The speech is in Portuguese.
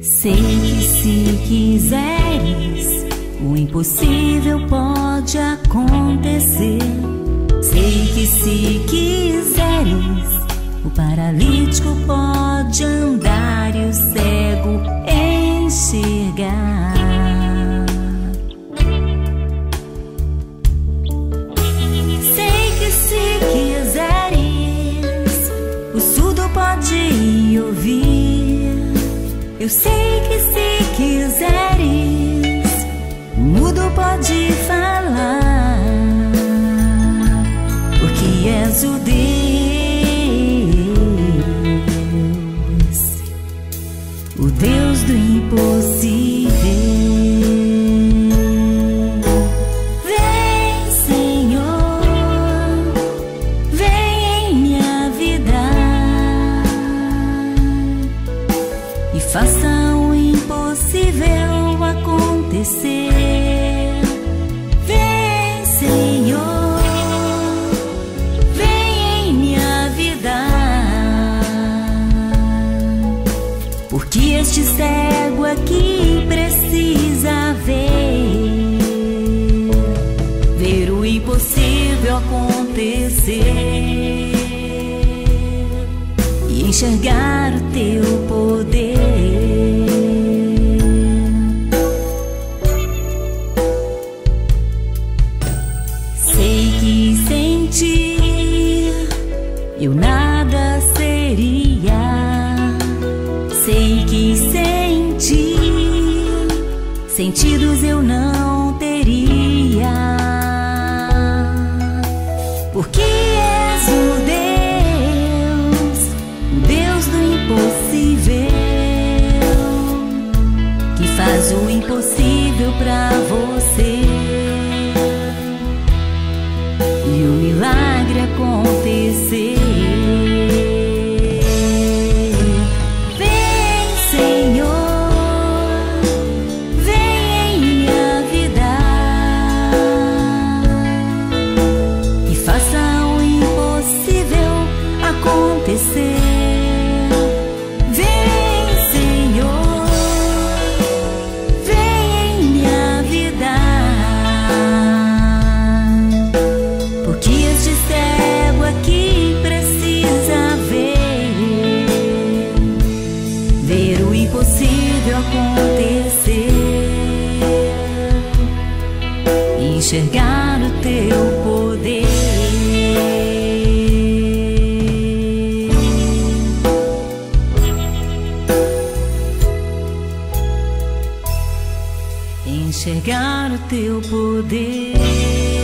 Sei que se quiseres, o impossível pode acontecer. Sei que se quiseres, o paralítico pode andar e o cego enxergar. Sei que se quiseres, mudo pode falar. Porque és o Deus, o Deus do impossível. Faça acontecer. Vem, Senhor, vem em minha vida, porque este cego aqui precisa ver, ver o impossível acontecer e enxergar o teu poder. Eu nada seria. Sei que sem ti sentidos eu não teria. Porque és o Deus, o Deus do impossível, que faz o impossível pra você. E o milagre acontecer. Acontecer. Vem, Senhor, vem em minha vida, porque este cego aqui precisa ver, ver o impossível acontecer enxergar o teu poder. Enxergar o teu poder.